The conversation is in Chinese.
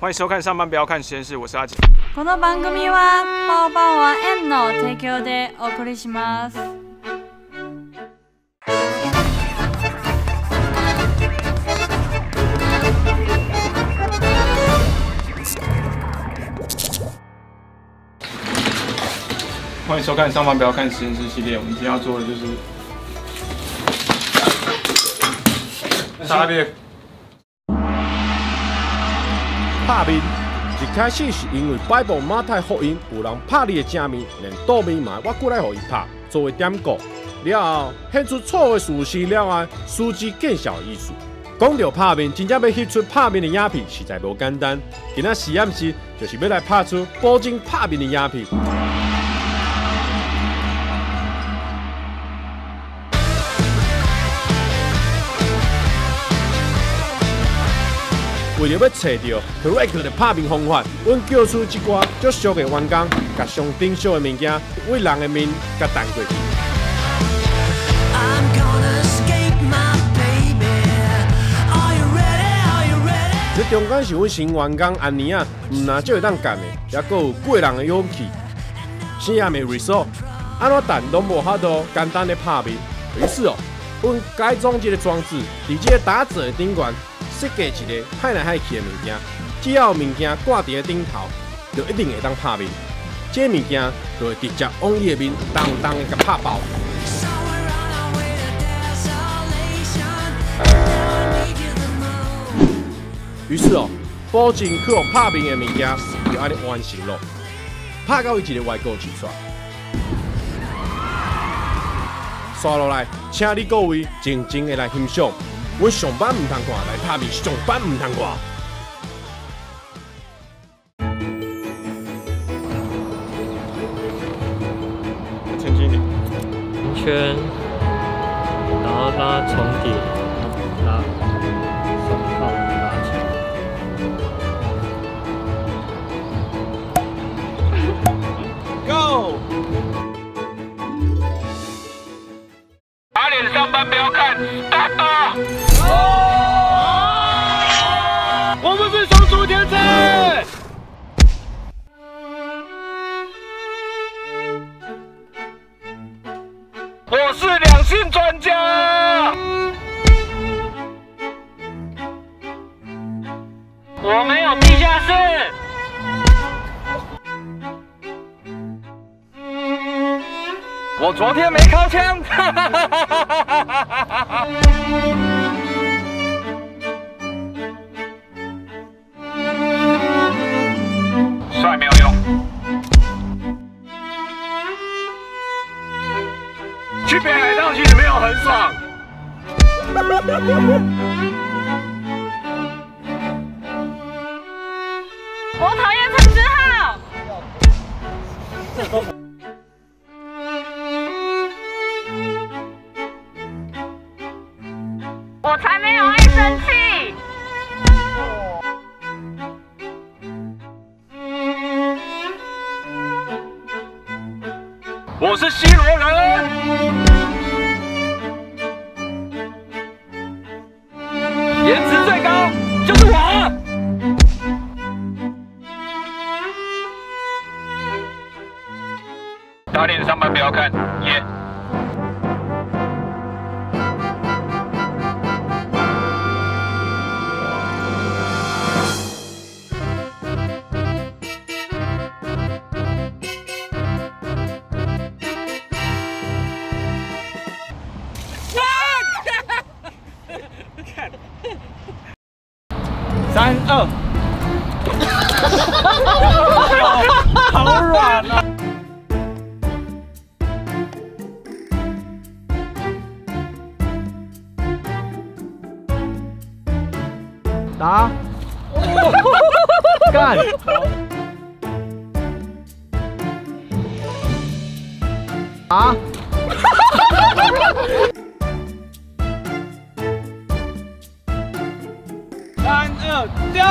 欢迎收看《上班不要看实验室》，我是阿杰。この番組はバオバオは M の提供でお送りします。欢迎收看《上班不要看实验室》系列。我们今天要做的就是沙列。 拍面一开始是因为摆布马太福音有人拍你的正面，连倒面嘛我过来互伊拍，作为典故。了后献出错的事实了啊，司机见效的意思。讲到拍面，真正要翕出拍面的影片，实在无简单。今仔实验室就是要来拍出保证拍面的影片。要找到 correct 的拍面方法，阮叫出一寡足俗的员工，甲上顶俗的物件，为人的面甲弹过去。这中间是阮新员工安妮啊，毋但就会当干的，也佫有过人的勇气。新亚的 resort，安怎弹拢无法度简单的拍面。于是哦，阮改装这个装置，伫这个打字的顶端设计一个海来海去的物件，只要物件挂伫个顶头，就一定会当拍面。这物件就会直接往伊的面当当的甲拍爆。于是哦，保证去互拍面的物件就安尼完成咯，拍到伊一个外国起刷。刷落来，请你各位静静的来欣赏。阮上班毋通看，来拍面上班毋通看。陈经理，圆圈，然后让它重叠，拉手套拉起来。Go！打脸上班不要看专家。我没有地下室。我昨天没掏枪。很爽。我讨厌陈志浩。我才没有爱生气。我是西罗人。你上班不要看，耶、三二，打，干，打，三二丢！